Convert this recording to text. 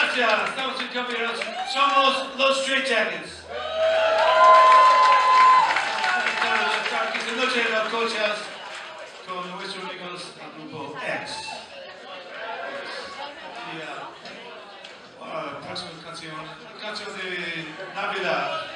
Gracias, estamos en campeonatos. Somos los Straight Jackets. Esta noche en las cochas con nuestros amigos del grupo X. Y uh, la próxima canción, canción de Navidad.